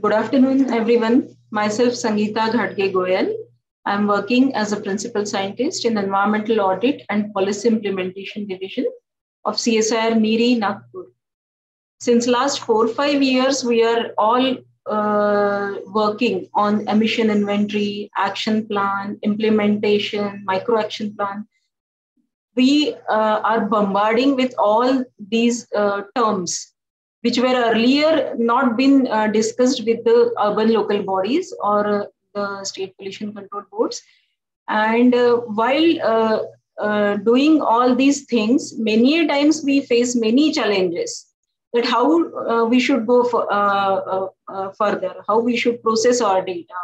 Good afternoon, everyone. Myself, Sangita Ghatge Goel. I'm working as a principal scientist in Environmental Audit and Policy Implementation Division of CSIR NEERI Nagpur. Since last four five years, we are all uh, working on emission inventory, action plan, implementation, micro action plan. We uh, are bombarding with all these uh, terms which were earlier not been uh, discussed with the urban local bodies or uh, the state pollution control boards. And uh, while uh, uh, doing all these things, many times we face many challenges that how uh, we should go for, further, how we should process our data,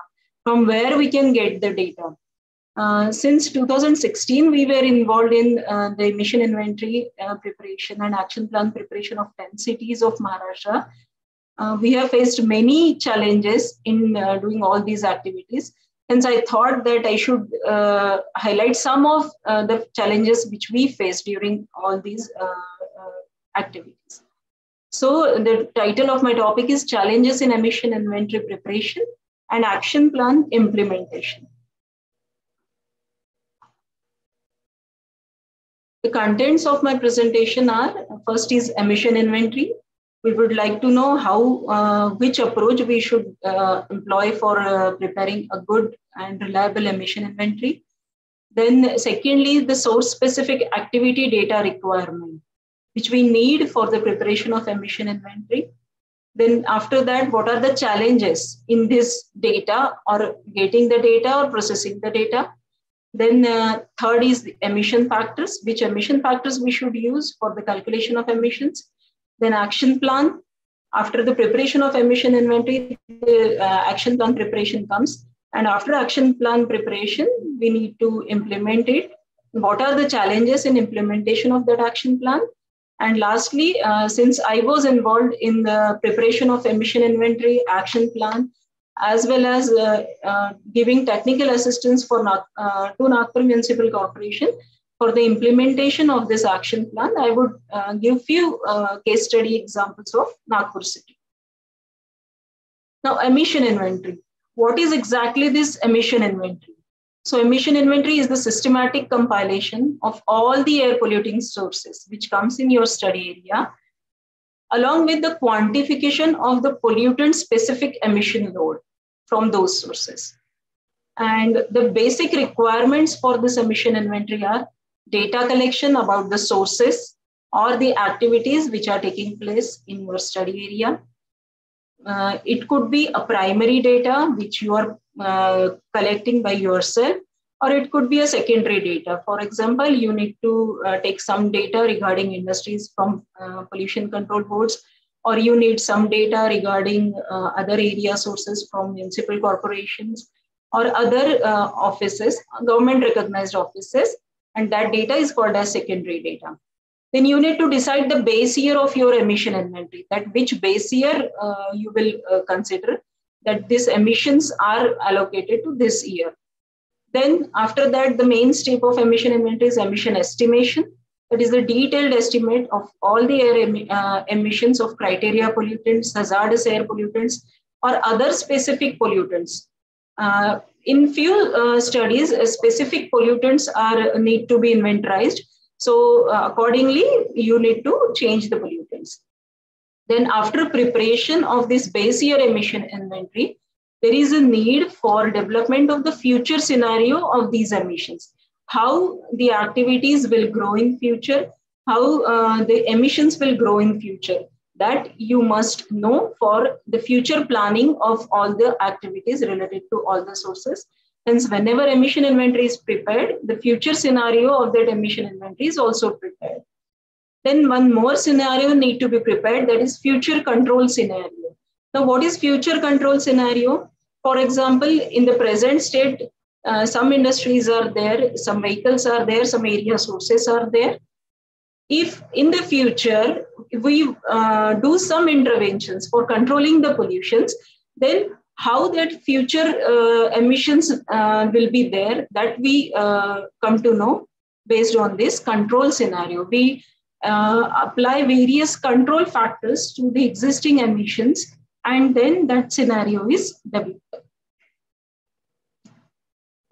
from where we can get the data. Uh, since 2016, we were involved in uh, the emission inventory uh, preparation and action plan preparation of 10 cities of Maharashtra. Uh, we have faced many challenges in uh, doing all these activities. Hence, I thought that I should highlight some of the challenges which we faced during all these activities. So, the title of my topic is Challenges in Emission Inventory Preparation and Action Plan Implementation. The contents of my presentation are first is emission inventory. We would like to know how, uh, which approach we should uh, employ for uh, preparing a good and reliable emission inventory. Then secondly, the source specific activity data requirement, which we need for the preparation of emission inventory. Then after that, what are the challenges in this data or getting the data or processing the data? Then uh, third is the emission factors, which emission factors we should use for the calculation of emissions. Then action plan. After the preparation of emission inventory, the uh, action plan preparation comes. And after action plan preparation, we need to implement it. What are the challenges in implementation of that action plan? And lastly, uh, since I was involved in the preparation of emission inventory action plan, as well as uh, uh, giving technical assistance for uh, to Nagpur Municipal Corporation for the implementation of this action plan. I would give few case study examples of Nagpur city. Now, emission inventory. What is exactly this emission inventory? So emission inventory is the systematic compilation of all the air polluting sources which comes in your study area along with the quantification of the pollutant specific emission load from those sources. And the basic requirements for this emission inventory are data collection about the sources or the activities which are taking place in your study area. Uh, it could be a primary data which you are uh, collecting by yourself, or it could be a secondary data. For example, you need to uh, take some data regarding industries from uh, pollution control boards or you need some data regarding uh, other area sources from municipal corporations or other uh, offices, government recognized offices, and that data is called as secondary data. Then you need to decide the base year of your emission inventory, that which base year uh, you will uh, consider that these emissions are allocated to this year. Then after that, the main step of emission inventory is emission estimation that is the detailed estimate of all the air em uh, emissions of criteria pollutants, hazardous air pollutants, or other specific pollutants. Uh, in few uh, studies, uh, specific pollutants are need to be inventorized. So uh, accordingly, you need to change the pollutants. Then after preparation of this base year emission inventory, there is a need for development of the future scenario of these emissions how the activities will grow in future, how uh, the emissions will grow in future. That you must know for the future planning of all the activities related to all the sources. Hence, whenever emission inventory is prepared, the future scenario of that emission inventory is also prepared. Then one more scenario need to be prepared, that is future control scenario. Now, what is future control scenario? For example, in the present state, uh, some industries are there, some vehicles are there, some area sources are there. If in the future we uh, do some interventions for controlling the pollutions, then how that future uh, emissions uh, will be there, that we uh, come to know based on this control scenario. We apply various control factors to the existing emissions and then that scenario is developed.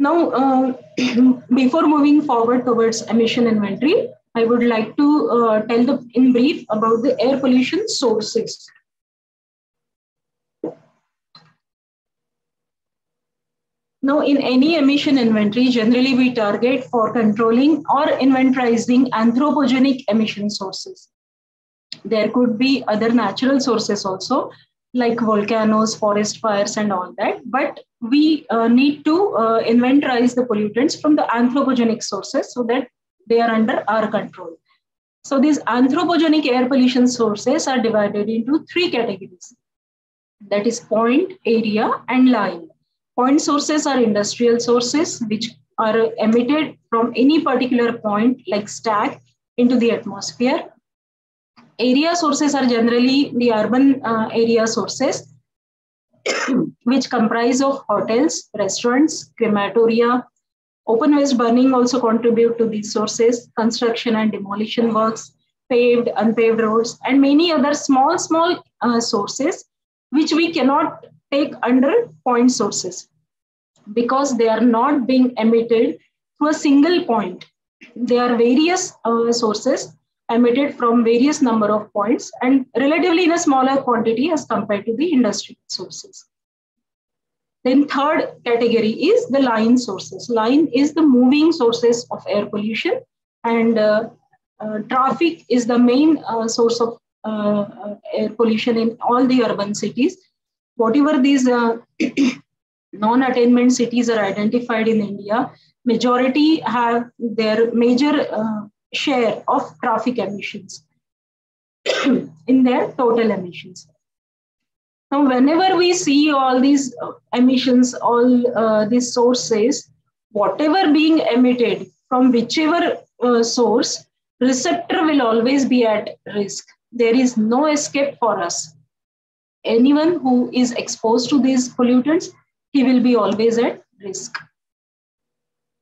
Now, uh, before moving forward towards emission inventory, I would like to uh, tell the, in brief about the air pollution sources. Now, in any emission inventory, generally we target for controlling or inventorizing anthropogenic emission sources. There could be other natural sources also, like volcanoes, forest fires, and all that. But we uh, need to uh, inventorize the pollutants from the anthropogenic sources so that they are under our control. So these anthropogenic air pollution sources are divided into three categories. That is point, area, and line. Point sources are industrial sources which are emitted from any particular point like stack into the atmosphere. Area sources are generally the urban uh, area sources which comprise of hotels, restaurants, crematoria, Open waste burning also contribute to these sources, construction and demolition works, paved, unpaved roads, and many other small, small uh, sources, which we cannot take under point sources because they are not being emitted to a single point. There are various uh, sources emitted from various number of points and relatively in a smaller quantity as compared to the industrial sources. Then third category is the line sources. Line is the moving sources of air pollution and uh, uh, traffic is the main uh, source of uh, uh, air pollution in all the urban cities. Whatever these uh, non-attainment cities are identified in India, majority have their major share of traffic emissions in their total emissions. Now, whenever we see all these uh, emissions, all uh, these sources, whatever being emitted from whichever uh, source, receptor will always be at risk. There is no escape for us. Anyone who is exposed to these pollutants, he will be always at risk.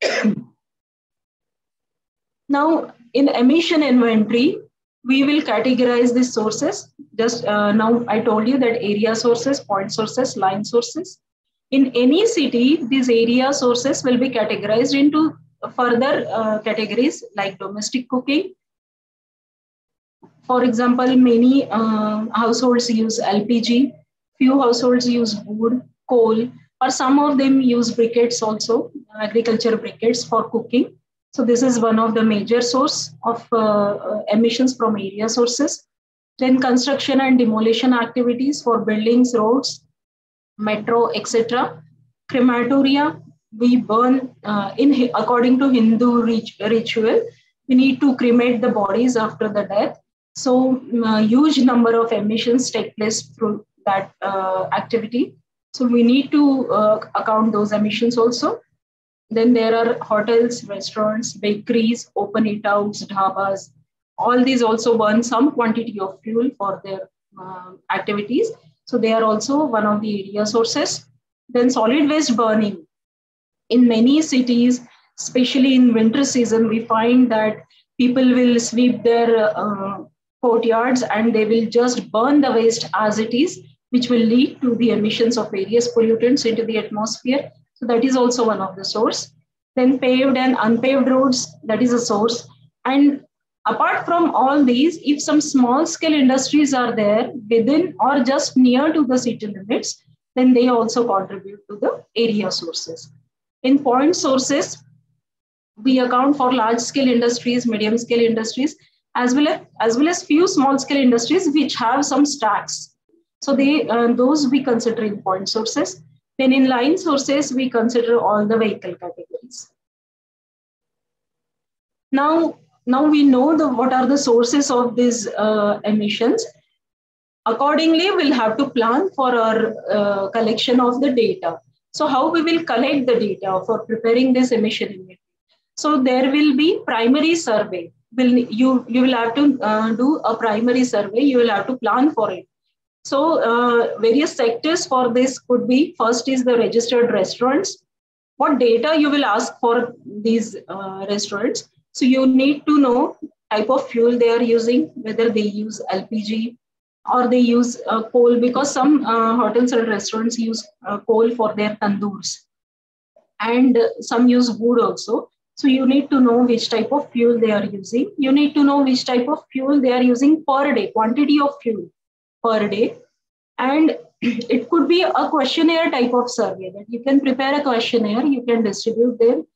now, in emission inventory, we will categorize these sources. Just uh, now I told you that area sources, point sources, line sources. In any city, these area sources will be categorized into further uh, categories like domestic cooking. For example, many uh, households use LPG, few households use wood, coal, or some of them use briquettes also, agriculture briquettes for cooking so this is one of the major source of uh, uh, emissions from area sources. Then construction and demolition activities for buildings, roads, metro, etc. Crematoria, we burn uh, in according to Hindu rit- ritual. We need to cremate the bodies after the death. So a huge number of emissions take place through that uh, activity. So we need to uh, account those emissions also. Then there are hotels, restaurants, bakeries, open eat outs, dhabas. All these also burn some quantity of fuel for their uh, activities. So they are also one of the area sources. Then solid waste burning. In many cities, especially in winter season, we find that people will sweep their uh, courtyards and they will just burn the waste as it is, which will lead to the emissions of various pollutants into the atmosphere so that is also one of the source. Then paved and unpaved roads, that is a source. And apart from all these, if some small scale industries are there within or just near to the city limits, then they also contribute to the area sources. In point sources, we account for large scale industries, medium scale industries, as well as, as well as few small scale industries which have some stacks. So they uh, those we consider in point sources. Then in line sources, we consider all the vehicle categories. Now, now we know the, what are the sources of these uh, emissions. Accordingly, we'll have to plan for our uh, collection of the data. So how we will collect the data for preparing this emission inventory? So there will be primary survey. Will you you will have to uh, do a primary survey. You will have to plan for it. So uh, various sectors for this could be first is the registered restaurants. What data you will ask for these uh, restaurants? So you need to know type of fuel they are using, whether they use LPG, or they use uh, coal because some uh, hotels and restaurants use uh, coal for their tandoors and some use wood also so you need to know which type of fuel they are using you need to know which type of fuel they are using per day quantity of fuel per day and it could be a questionnaire type of survey that you can prepare a questionnaire you can distribute them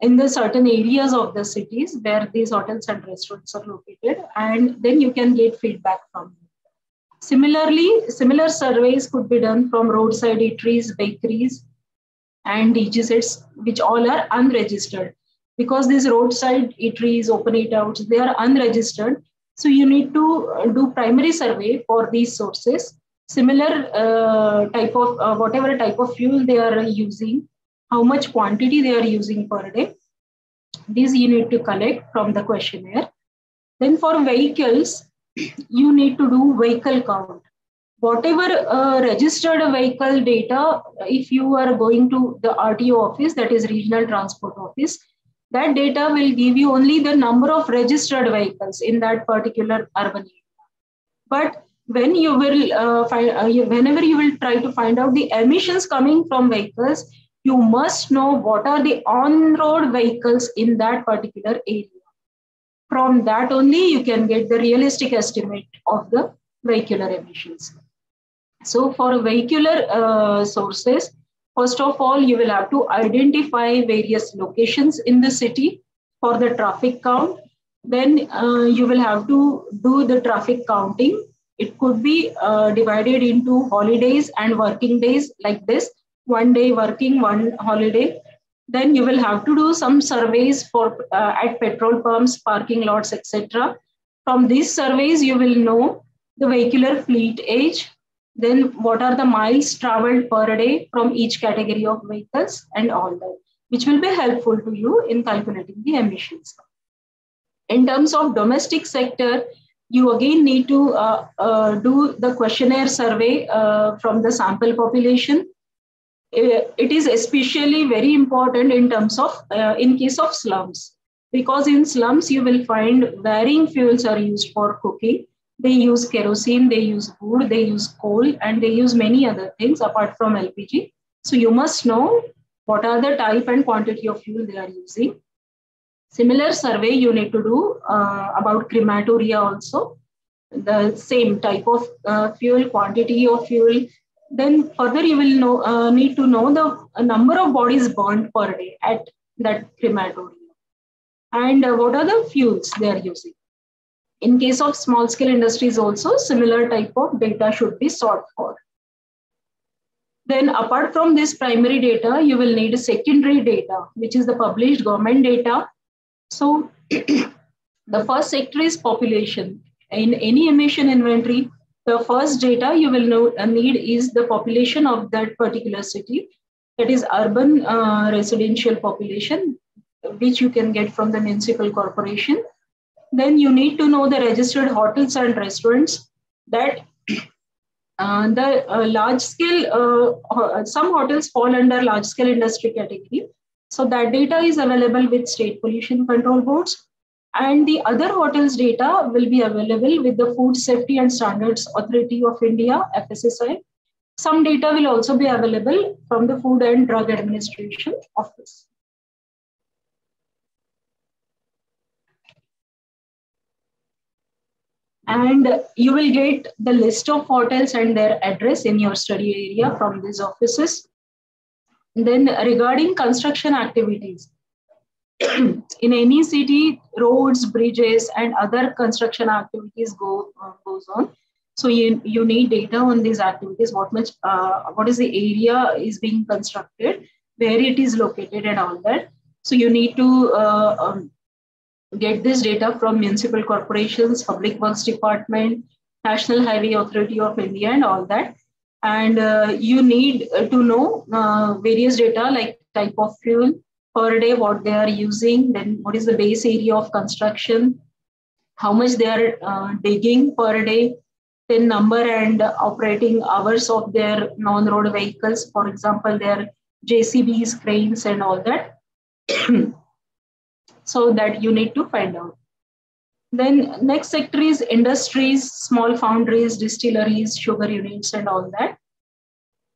in the certain areas of the cities where these hotels and restaurants are located and then you can get feedback from them Similarly, similar surveys could be done from roadside eateries, bakeries, and DGZs, which all are unregistered. Because these roadside eateries, open eat outs, they are unregistered. So you need to uh, do primary survey for these sources. Similar uh, type of, uh, whatever type of fuel they are using, how much quantity they are using per day. These you need to collect from the questionnaire. Then for vehicles, you need to do vehicle count. Whatever uh, registered vehicle data, if you are going to the RTO office, that is Regional Transport Office, that data will give you only the number of registered vehicles in that particular urban area. But when you will uh, find, uh, whenever you will try to find out the emissions coming from vehicles, you must know what are the on-road vehicles in that particular area from that only you can get the realistic estimate of the vehicular emissions. So for vehicular uh, sources, first of all, you will have to identify various locations in the city for the traffic count. Then uh, you will have to do the traffic counting. It could be uh, divided into holidays and working days like this, one day working, one holiday then you will have to do some surveys for uh, at petrol pumps parking lots etc from these surveys you will know the vehicular fleet age then what are the miles traveled per day from each category of vehicles and all that which will be helpful to you in calculating the emissions. In terms of domestic sector you again need to uh, uh, do the questionnaire survey uh, from the sample population. It is especially very important in terms of uh, in case of slums because in slums you will find varying fuels are used for cooking they use kerosene they use wood they use coal and they use many other things apart from lpg so you must know what are the type and quantity of fuel they are using. Similar survey you need to do uh, about crematoria also. The same type of uh, fuel quantity of fuel. Then further you will know, uh, need to know the number of bodies burned per day at that crematorium and uh, what are the fuels they are using. In case of small scale industries also, similar type of data should be sought for. Then apart from this primary data, you will need secondary data, which is the published government data. So the first sector is population. In any emission inventory, the first data you will know, uh, need is the population of that particular city. That is urban uh, residential population, which you can get from the municipal corporation. Then you need to know the registered hotels and restaurants that uh, the uh, large scale, uh, some hotels fall under large scale industry category. So that data is available with state pollution control boards. And the other hotels data will be available with the Food Safety and Standards Authority of India, FSSI. Some data will also be available from the Food and Drug Administration Office. And you will get the list of hotels and their address in your study area from these offices. Then regarding construction activities, in any city, roads, bridges, and other construction activities go uh, goes on. So you, you need data on these activities. What much, uh, what is the area is being constructed, where it is located, and all that. So you need to uh, um, get this data from municipal corporations, public works department, National Highway Authority of India, and all that. And uh, you need to know uh, various data like type of fuel, per day, what they are using, then what is the base area of construction, how much they are uh, digging per day, then number and operating hours of their non-road vehicles, for example, their JCBs, cranes, and all that. so that you need to find out. Then next sector is industries, small foundries, distilleries, sugar units, and all that.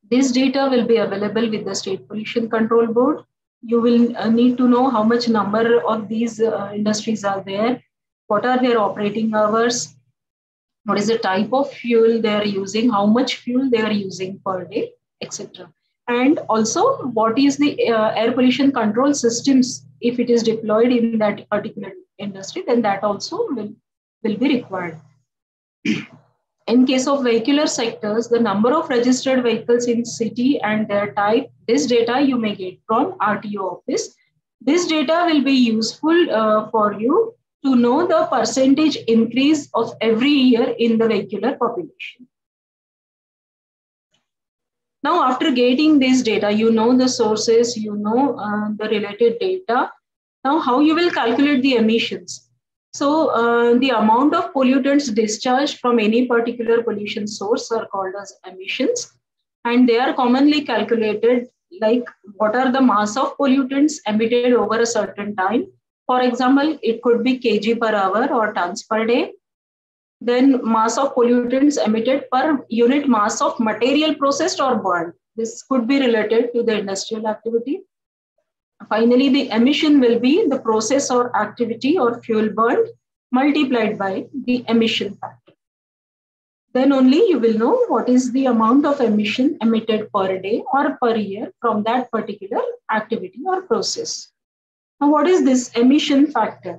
This data will be available with the State Pollution Control Board. You will uh, need to know how much number of these uh, industries are there, what are their operating hours, what is the type of fuel they are using, how much fuel they are using per day, etc. And also, what is the uh, air pollution control systems if it is deployed in that particular industry, then that also will, will be required. in case of vehicular sectors, the number of registered vehicles in city and their type, this data you may get from RTO office. This data will be useful uh, for you to know the percentage increase of every year in the vehicular population. Now, after getting this data, you know the sources, you know uh, the related data. Now, how you will calculate the emissions? So, uh, the amount of pollutants discharged from any particular pollution source are called as emissions. And they are commonly calculated like what are the mass of pollutants emitted over a certain time for example, it could be kg per hour or tons per day. Then mass of pollutants emitted per unit mass of material processed or burned. This could be related to the industrial activity. Finally, the emission will be the process or activity or fuel burned multiplied by the emission factor. Then only you will know what is the amount of emission emitted per day or per year from that particular activity or process. Now, what is this emission factor?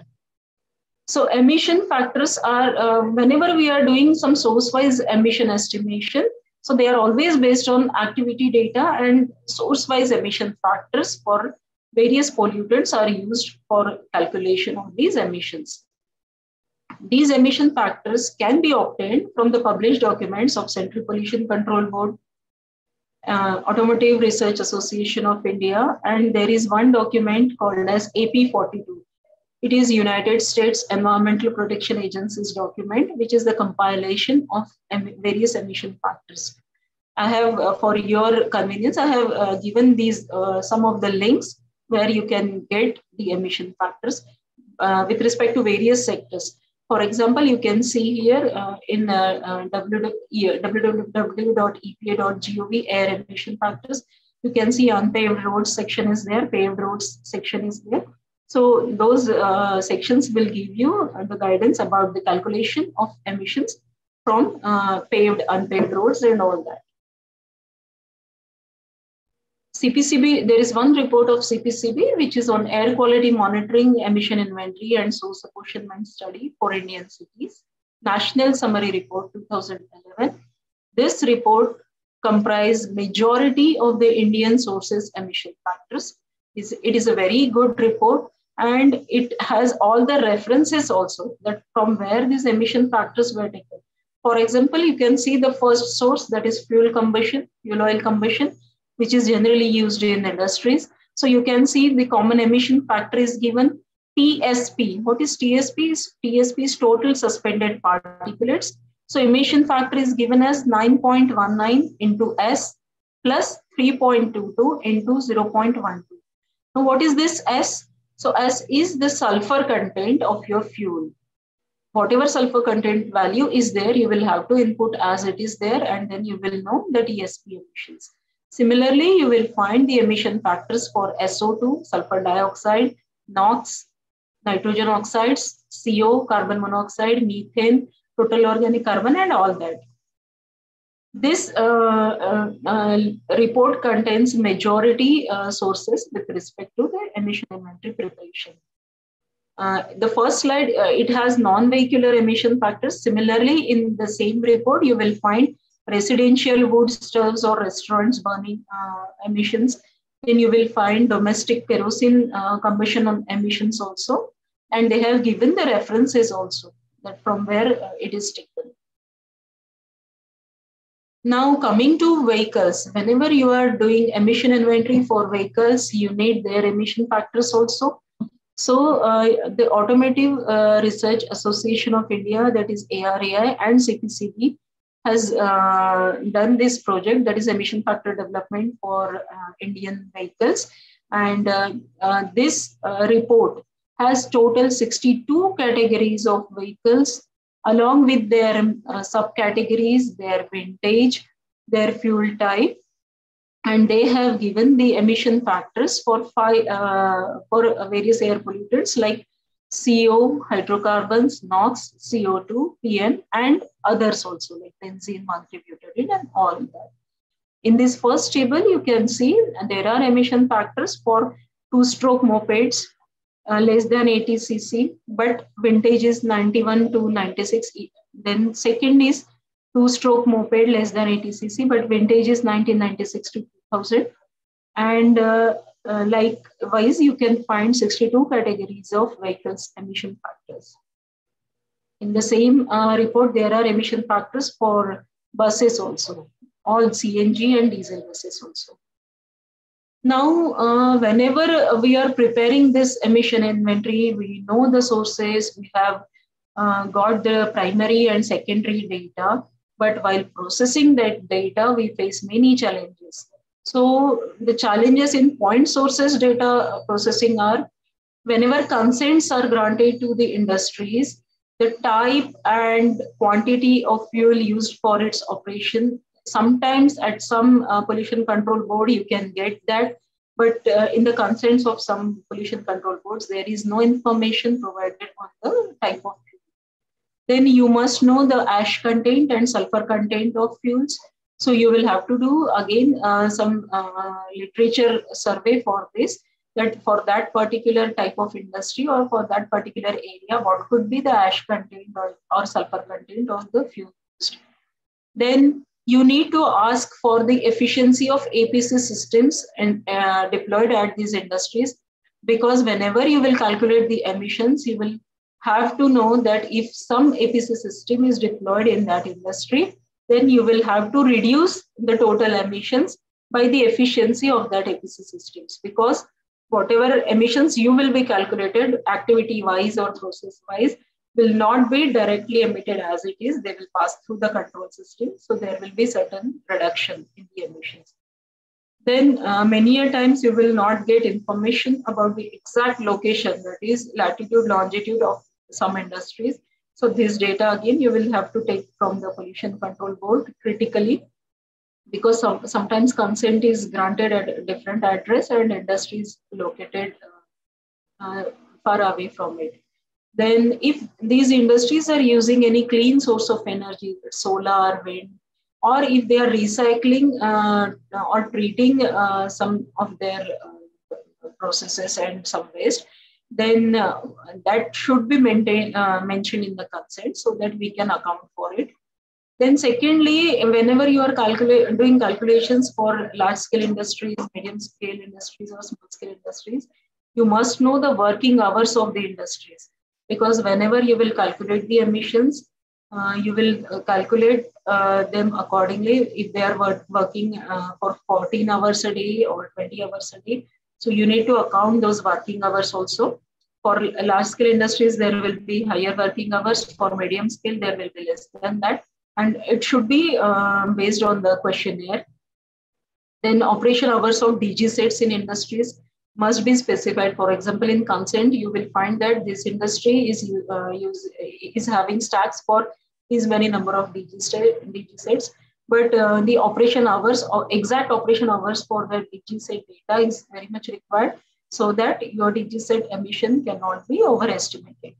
So emission factors are, uh, whenever we are doing some source-wise emission estimation, so they are always based on activity data and source-wise emission factors for various pollutants are used for calculation of these emissions. These emission factors can be obtained from the published documents of Central Pollution Control Board, uh, Automotive Research Association of India, and there is one document called as AP42. It is United States Environmental Protection Agency's document, which is the compilation of various emission factors. I have, uh, for your convenience, I have uh, given these uh, some of the links where you can get the emission factors uh, with respect to various sectors. For example, you can see here uh, in uh, www.epa.gov air emission factors, you can see unpaved roads section is there, paved roads section is there. So those uh, sections will give you the guidance about the calculation of emissions from uh, paved, unpaved roads and all that. CPCB, there is one report of CPCB, which is on air quality monitoring, emission inventory, and source apportionment study for Indian cities. National Summary Report 2011. This report comprised majority of the Indian sources emission factors. It is a very good report and it has all the references also that from where these emission factors were taken. For example, you can see the first source that is fuel combustion, fuel oil combustion which is generally used in industries. So you can see the common emission factor is given TSP. What is TSP? TSP is total suspended particulates. So emission factor is given as 9.19 into S plus 3.22 into 0.12. Now what is this S? So S is the sulfur content of your fuel. Whatever sulfur content value is there, you will have to input as it is there and then you will know the TSP emissions. Similarly, you will find the emission factors for SO2, sulfur dioxide, NOx, nitrogen oxides, CO, carbon monoxide, methane, total organic carbon, and all that. This uh, uh, uh, report contains majority uh, sources with respect to the emission inventory preparation. Uh, the first slide, it has non-vehicular emission factors. Similarly, in the same report, you will find residential wood stoves or restaurants burning emissions, then you will find domestic kerosene combustion emissions also. And they have given the references also that from where it is taken. Now coming to vehicles, whenever you are doing emission inventory for vehicles, you need their emission factors also. So uh, the Automotive uh, Research Association of India, that is ARAI and CPCB, has uh, done this project that is emission factor development for uh, Indian vehicles. And uh, uh this report has total 62 categories of vehicles along with their uh, subcategories, their vintage, their fuel type, and they have given the emission factors for five uh, for various air pollutants like CO, hydrocarbons, NOx, CO2, PM, and others also like benzene, 1,3-butadiene, and all that. In this first table, you can see there are emission factors for two-stroke mopeds uh, less than 80 cc, but vintage is 91 to 96. Then second is two-stroke moped less than 80 cc, but vintage is 1996 to 2000. And uh, uh, likewise, you can find 62 categories of vehicles emission factors. In the same uh, report, there are emission factors for buses also, all CNG and diesel buses also. Now, uh, whenever we are preparing this emission inventory, we know the sources, we have uh, got the primary and secondary data, but while processing that data, we face many challenges. So the challenges in point sources data processing are whenever consents are granted to the industries, the type and quantity of fuel used for its operation sometimes at some uh, pollution control board you can get that but uh, in the consents of some pollution control boards there is no information provided on the type of fuel. Then you must know the ash content and sulfur content of fuels. So you will have to do again uh, some uh, literature survey for this that for that particular type of industry or for that particular area what could be the ash content or, or sulfur content of the fuel. Then you need to ask for the efficiency of APC systems and uh, deployed at these industries because whenever you will calculate the emissions, you will have to know that if some APC system is deployed in that industry, then you will have to reduce the total emissions by the efficiency of that APC systems because whatever emissions you will be calculated activity wise or process wise will not be directly emitted as it is. They will pass through the control system. So there will be certain reduction in the emissions. Then uh, many a times you will not get information about the exact location, that is latitude, longitude of some industries. So this data again, you will have to take from the pollution control board critically because some, sometimes consent is granted at a different address and industry is located uh, uh, far away from it then if these industries are using any clean source of energy, solar, or wind, or if they are recycling uh, or treating uh, some of their uh, processes and some waste, then uh, that should be uh, mentioned in the consent so that we can account for it. Then secondly, whenever you are doing calculations for large scale industries, medium scale industries or small scale industries, you must know the working hours of the industries because whenever you will calculate the emissions, uh, you will uh, calculate uh, them accordingly if they are work, working uh, for 14 hours a day or 20 hours a day. So you need to account those working hours also. For large scale industries, there will be higher working hours. For medium scale, there will be less than that. And it should be um, based on the questionnaire. Then operation hours of DG sets in industries must be specified. For example, in consent, you will find that this industry is, uh, use, is having stacks for these many number of DG sets, but uh, the operation hours or exact operation hours for the DG set data is very much required so that your DG set emission cannot be overestimated.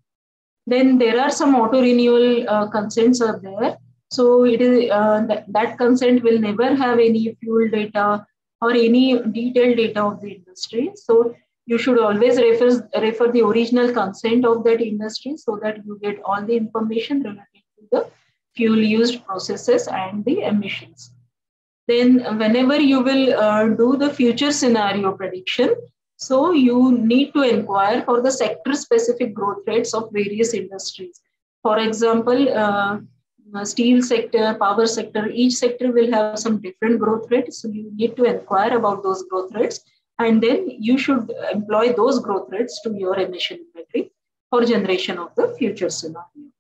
Then there are some auto renewal uh, consents are there. So it is uh, that, that consent will never have any fuel data or any detailed data of the industry. So you should always refer, refer the original consent of that industry so that you get all the information related to the fuel used processes and the emissions. Then whenever you will uh, do the future scenario prediction, so you need to inquire for the sector specific growth rates of various industries. For example, uh, steel sector, power sector, each sector will have some different growth rates. So you need to inquire about those growth rates. And then you should employ those growth rates to your emission inventory for generation of the future scenario.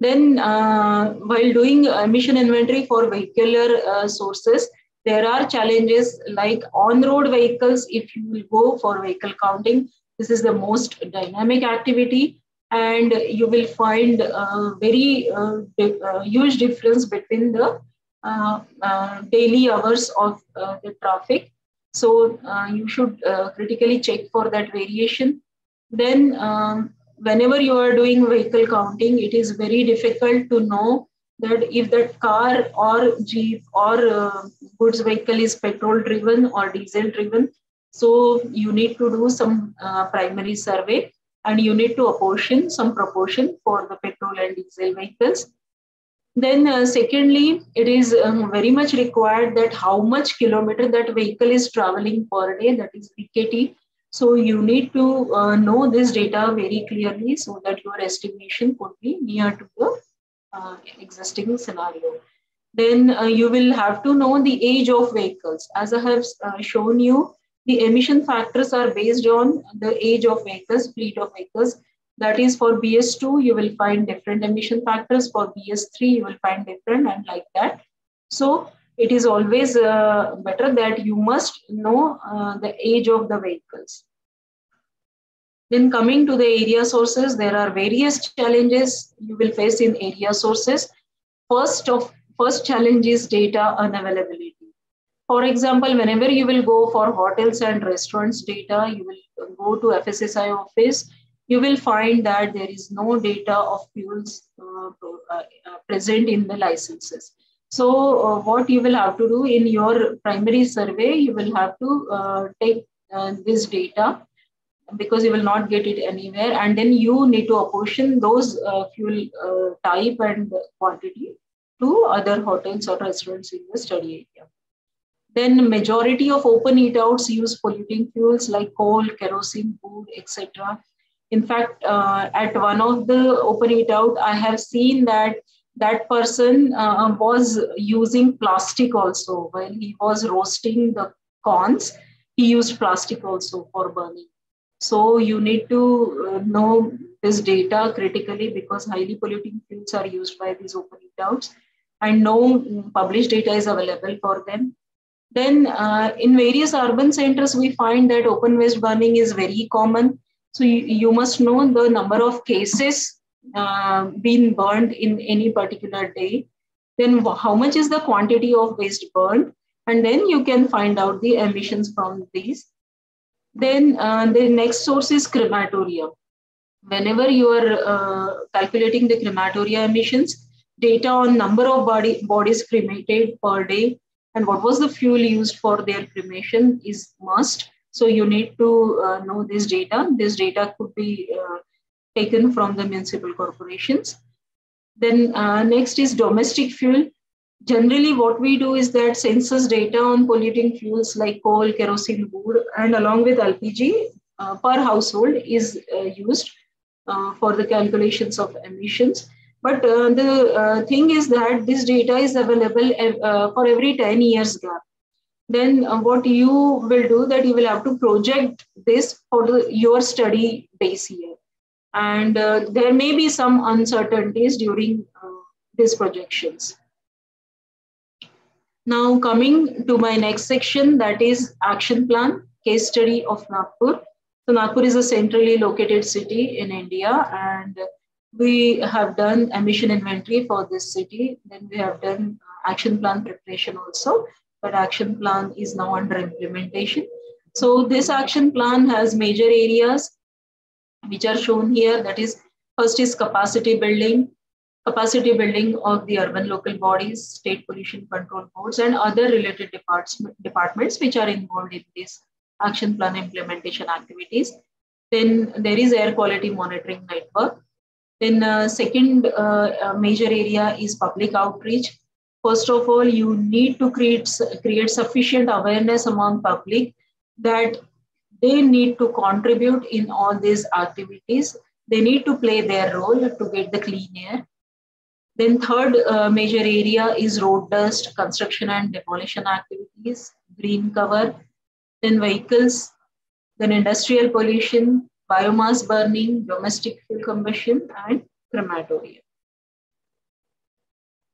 Then uh, while doing emission inventory for vehicular uh, sources, there are challenges like on-road vehicles. If you will go for vehicle counting, This is the most dynamic activity and you will find a very uh, uh, huge difference between the uh, uh daily hours of uh, the traffic. So uh, you should critically check for that variation. Then um, whenever you are doing vehicle counting, it is very difficult to know that if that car or jeep or goods vehicle is petrol driven or diesel driven. So you need to do some primary survey and you need to apportion some proportion for the petrol and diesel vehicles. Then uh, secondly, it is um, very much required that how much kilometer that vehicle is traveling per day, that is VKT. So you need to uh, know this data very clearly so that your estimation could be near to the uh, existing scenario. Then uh, you will have to know the age of vehicles. As I have uh, shown you, the emission factors are based on the age of vehicles, fleet of vehicles. That is for BS2, you will find different emission factors. For BS3, you will find different and like that. So it is always uh, better that you must know uh, the age of the vehicles. Then coming to the area sources, there are various challenges you will face in area sources. First of first challenge is data unavailability. For example, whenever you will go for hotels and restaurants data, you will go to FSSI office, you will find that there is no data of fuels uh, uh, present in the licenses. So uh, what you will have to do in your primary survey, you will have to uh, take uh, this data because you will not get it anywhere. And then you need to apportion those uh, fuel type and quantity to other hotels or restaurants in the study area. Then majority of open eat outs use polluting fuels like coal, kerosene, wood, etc. In fact, uh, at one of the open eat out, I have seen that that person uh, was using plastic also while he was roasting the corns. He used plastic also for burning. So you need to uh, know this data critically because highly polluting fuels are used by these open eat outs and no published data is available for them. Then uh, in various urban centers, we find that open waste burning is very common. So you, you must know the number of cases uh, being burned in any particular day. Then how much is the quantity of waste burned? And then you can find out the emissions from these. Then uh, the next source is crematoria. Whenever you are uh, calculating the crematoria emissions, data on number of body, bodies cremated per day and what was the fuel used for their cremation is must. So you need to uh, know this data. This data could be uh, taken from the municipal corporations. Then uh, next is domestic fuel. Generally, what we do is that census data on polluting fuels like coal, kerosene, wood, and along with LPG uh, per household is uh, used uh, for the calculations of emissions. But uh, the uh, thing is that this data is available uh, for every 10 years gap. Then uh, what you will do that you will have to project this for the, your study base year. And uh, there may be some uncertainties during uh, these projections. Now coming to my next section, that is action plan, case study of Nagpur. So Nagpur is a centrally located city in India and we have done emission inventory for this city. Then we have done uh, action plan preparation also, but action plan is now under implementation. So this action plan has major areas which are shown here. That is, first is capacity building, capacity building of the urban local bodies, state pollution control boards, and other related departments, departments which are involved in this action plan implementation activities. Then there is air quality monitoring network. Then uh, second uh, uh, major area is public outreach. First of all, you need to create, create sufficient awareness among public that they need to contribute in all these activities. They need to play their role to get the clean air. Then third uh, major area is road dust, construction and demolition activities, green cover, then vehicles, then industrial pollution, biomass burning, domestic fuel combustion, and crematoria.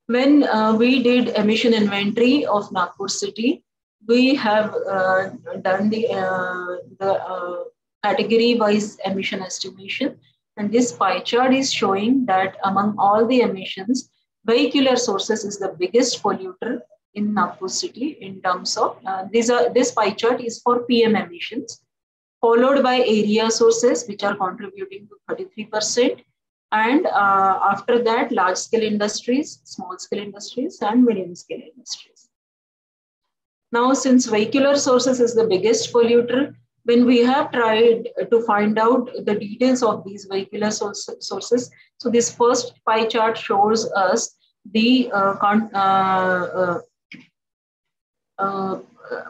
When uh, we did emission inventory of Nagpur city, we have uh, done the, uh, the uh, category wise emission estimation. And this pie chart is showing that among all the emissions, vehicular sources is the biggest polluter in Nagpur city in terms of uh, these are this pie chart is for PM emissions, followed by area sources which are contributing to 33%, and uh, after that large scale industries, small scale industries, and medium scale industries. Now, since vehicular sources is the biggest polluter, when we have tried to find out the details of these vehicular sources, so this first pie chart shows us the uh, uh, uh,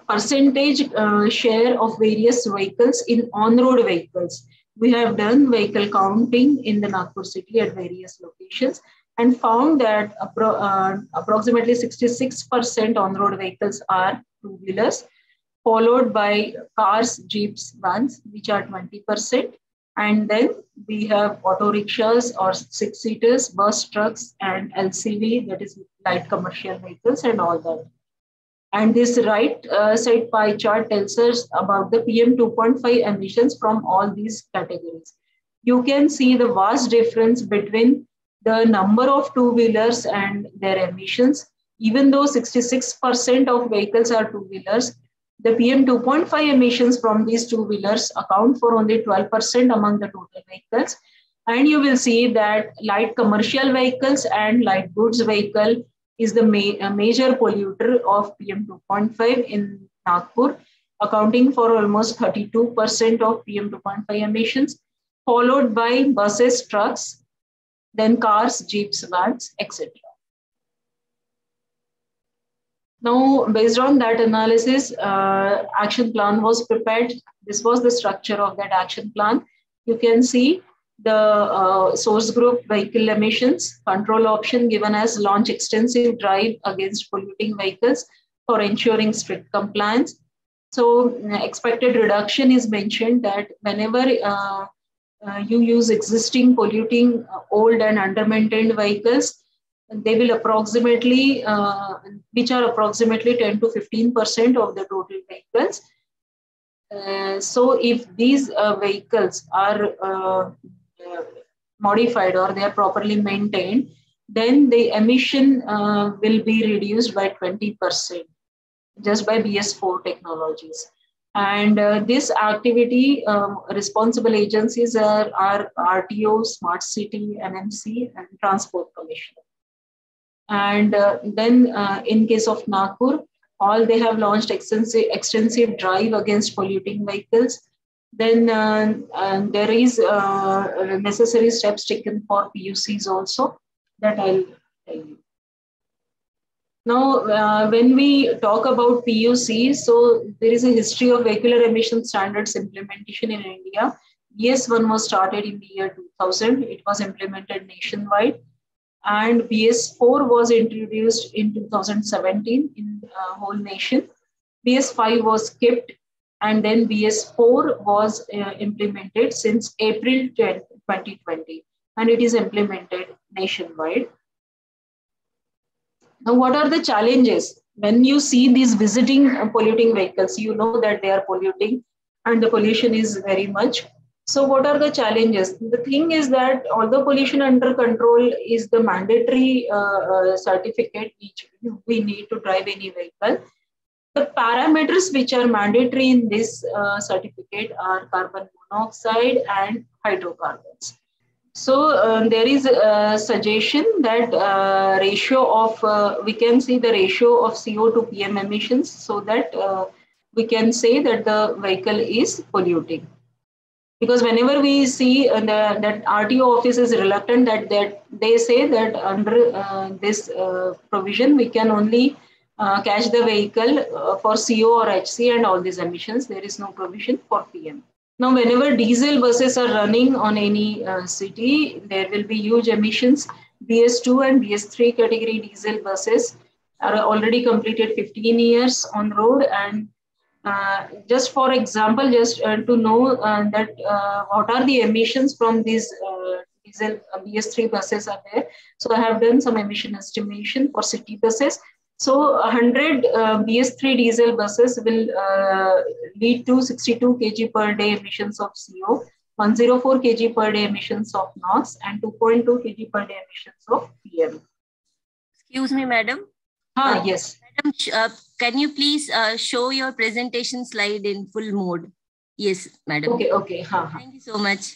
percentage uh, share of various vehicles in on-road vehicles. We have done vehicle counting in the Nagpur city at various locations and found that appro uh, approximately 66% on-road vehicles are two-wheelers, followed by cars, jeeps, vans, which are 20%. And then we have auto rickshaws or six-seaters, bus trucks, and LCV, that is light commercial vehicles and all that. And this right uh, side pie chart tells us about the PM 2.5 emissions from all these categories. You can see the vast difference between the number of two-wheelers and their emissions. Even though 66% of vehicles are two-wheelers, the PM 2.5 emissions from these two-wheelers account for only 12% among the total vehicles. And you will see that light commercial vehicles and light goods vehicle is the ma major polluter of PM 2.5 in Nagpur, accounting for almost 32% of PM 2.5 emissions, followed by buses, trucks, then cars, jeeps, vans, etc. Now, based on that analysis, uh, action plan was prepared. This was the structure of that action plan. You can see the uh, source group vehicle emissions control option given as launch extensive drive against polluting vehicles for ensuring strict compliance. So uh, expected reduction is mentioned that whenever uh, uh you use existing polluting uh, old and under-maintained vehicles, they will approximately, uh, which are approximately 10 to 15% of the total vehicles. so if these vehicles are modified or they are properly maintained, then the emission uh, will be reduced by 20% just by BS4 technologies. And uh, this activity, um, responsible agencies are, are RTO, Smart City, NMC, and Transport Commission. And uh, then uh, in case of Nagpur, all they have launched extensive, extensive drive against polluting vehicles then uh, uh, there is uh, necessary steps taken for PUCs also that I'll tell you. Now, uh, when we talk about PUC, so there is a history of vehicular emission standards implementation in India. BS1 was started in the year 2000. It was implemented nationwide. And BS4 was introduced in 2017 in uh, whole nation. BS5 was skipped and then BS4 was uh, implemented since April 2020 and it is implemented nationwide. Now, what are the challenges? When you see these visiting uh, polluting vehicles, you know that they are polluting and the pollution is very much. So, what are the challenges? The thing is that although pollution under control is the mandatory uh, uh, certificate which we need to drive any vehicle, the parameters which are mandatory in this uh, certificate are carbon monoxide and hydrocarbons. So uh, there is a suggestion that uh, ratio of, uh, we can see the ratio of CO to PM emissions so that uh, we can say that the vehicle is polluting. Because whenever we see uh, the, that RTO office is reluctant that, that they say that under this provision, we can only uh, catch the vehicle uh, for CO or HC and all these emissions. There is no provision for PM. Now, whenever diesel buses are running on any uh, city, there will be huge emissions. BS2 and BS3 category diesel buses are already completed 15 years on road. And uh, just for example, just uh, to know uh, that what are the emissions from these diesel BS3 buses are there. So I have done some emission estimation for city buses So 100 uh, BS3 diesel buses will uh, lead to 62 kg per day emissions of CO, 104 kg per day emissions of NOx, and 2.2 kg per day emissions of PM. Excuse me, madam. Ah, uh, yes. Madam, uh, can you please uh, show your presentation slide in full mode? Yes, madam. Okay, okay. Ha, ha. Thank you so much.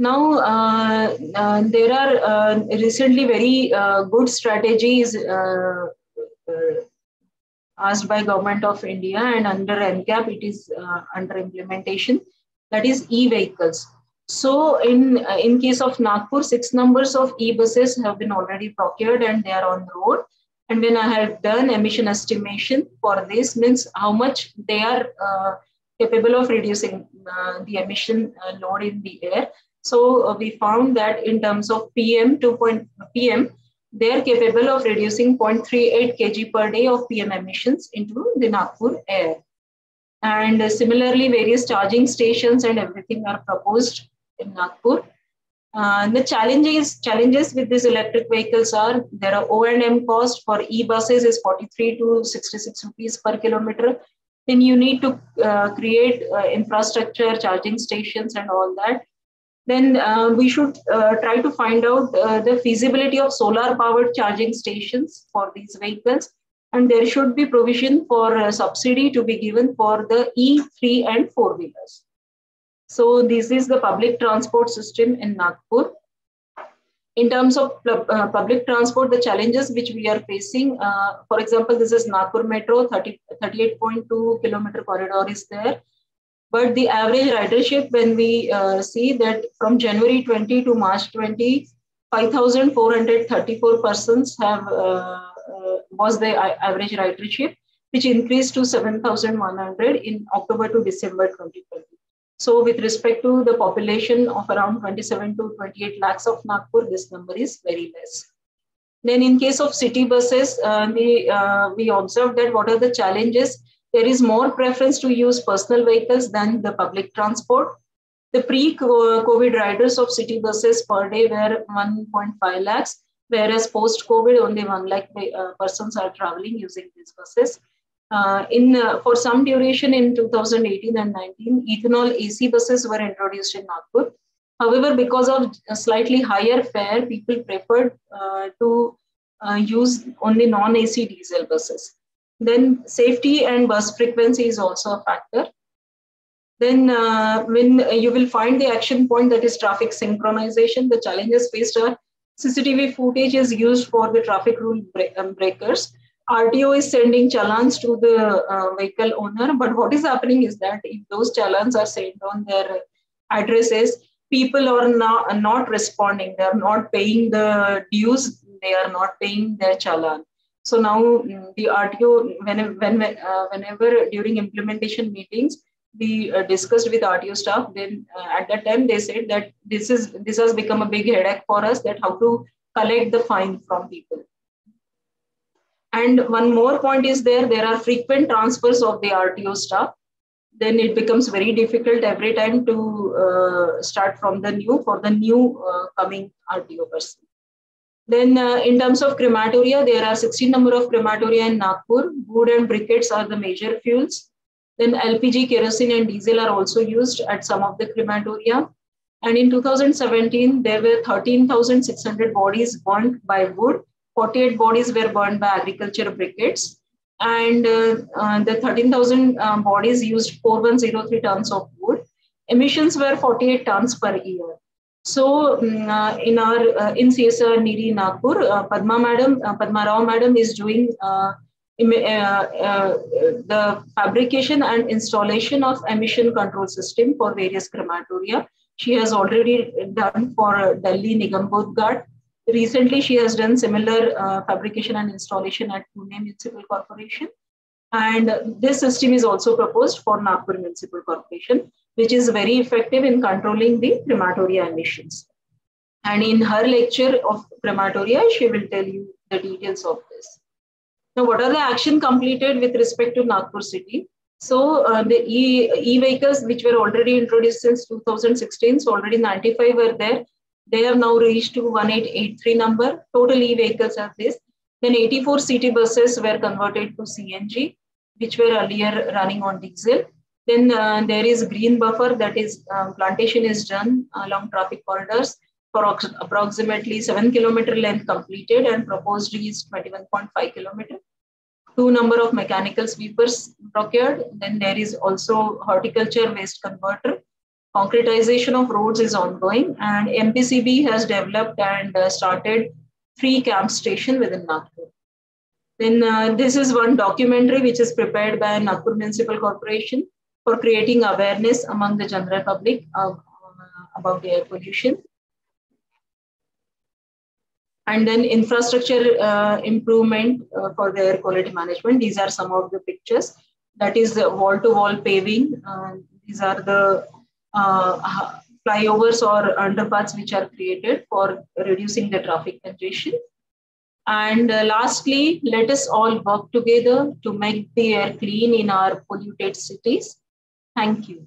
Now, uh, uh, there are uh, recently very uh, good strategies uh, uh, asked by government of India and under NCAP, it is under implementation, that is e-vehicles. So in, in case of Nagpur, six numbers of e-buses have been already procured and they are on the road. And when I have done emission estimation for this means how much they are capable of reducing the emission load in the air. So uh, we found that in terms of PM 2. PM, they are capable of reducing 0.38 kg per day of PM emissions into the Nagpur air. And uh, similarly, various charging stations and everything are proposed in Nagpur. Uh, the challenges challenges with these electric vehicles are there are O&M cost for e-buses is 43 to 66 rupees per kilometer. Then you need to uh, create uh, infrastructure, charging stations and all that then uh, we should uh, try to find out uh, the feasibility of solar powered charging stations for these vehicles. And there should be provision for subsidy to be given for the E3 and 4 wheelers. So this is the public transport system in Nagpur. In terms of uh, public transport, the challenges which we are facing, uh, for example, this is Nagpur Metro, 30, 38.2 kilometer corridor is there. But the average ridership, when we uh, see that from January 20 to March 20, 5,434 persons have uh, uh, was the average ridership, which increased to 7,100 in October to December 2020. So with respect to the population of around 27 to 28 lakhs of Nagpur, this number is very less. Then in case of city buses, uh, we, uh, we observed that what are the challenges there is more preference to use personal vehicles than the public transport. The pre-COVID riders of city buses per day were 1.5 lakhs, whereas post-COVID only 1 lakh uh, persons are traveling using these buses. Uh, in uh, for some duration in 2018 and 19, ethanol AC buses were introduced in Nagpur. However, because of slightly higher fare, people preferred uh, to uh, use only non-AC diesel buses. Then safety and bus frequency is also a factor. Then uh, when you will find the action point that is traffic synchronization, the challenges faced are CCTV footage is used for the traffic rule um, breakers. RTO is sending challans to the uh, vehicle owner, but what is happening is that if those challans are sent on their addresses, people are not, not responding. They are not paying the dues. They are not paying their challan. So now mm, the RTO, whenever, when, uh, whenever during implementation meetings, we uh, discussed with RTO staff, then uh, at that time they said that this is this has become a big headache for us that how to collect the fine from people. And one more point is there, there are frequent transfers of the RTO staff. Then it becomes very difficult every time to uh, start from the new for the new uh, coming RTO person. Then uh, in terms of crematoria, there are 16 number of crematoria in Nagpur. Wood and briquettes are the major fuels. Then LPG, kerosene and diesel are also used at some of the crematoria. And in 2017, there were 13,600 bodies burned by wood. 48 bodies were burned by agriculture briquettes. And uh, uh, the 13,000 uh, bodies used 4103 tons of wood. Emissions were 48 tons per year. So um, uh, in our uh, in CSIR NEERI Nagpur, uh, Padma Madam, uh, Padma Rao Madam is doing uh, uh, the fabrication and installation of emission control system for various crematoria. She has already done for Delhi Nigam Bodh Ghat. Recently, she has done similar fabrication and installation at Pune Municipal Corporation. And this system is also proposed for Nagpur Municipal Corporation which is very effective in controlling the crematoria emissions. And in her lecture of crematoria, she will tell you the details of this. Now, what are the action completed with respect to Nagpur city? So uh, the e-vehicles, which were already introduced since 2016, so already 95 were there. They have now reached to 1883 number. Total e-vehicles are this. Then 84 city buses were converted to CNG, which were earlier running on diesel. Then uh, there is green buffer, that is uh, plantation is done along traffic corridors for approximately 7 kilometer length completed and proposed is 21.5 kilometer. Two number of mechanical sweepers procured. Then there is also horticulture waste converter. Concretization of roads is ongoing and MPCB has developed and uh, started free camp station within Nagpur. Then uh, this is one documentary which is prepared by Nagpur Municipal Corporation for creating awareness among the general public uh, about air pollution. And then infrastructure uh, improvement uh, for the air quality management. These are some of the pictures. That is the wall-to-wall paving. Uh, these are the uh, flyovers or underpaths which are created for reducing the traffic congestion. And uh, lastly, let us all work together to make the air clean in our polluted cities. Thank you.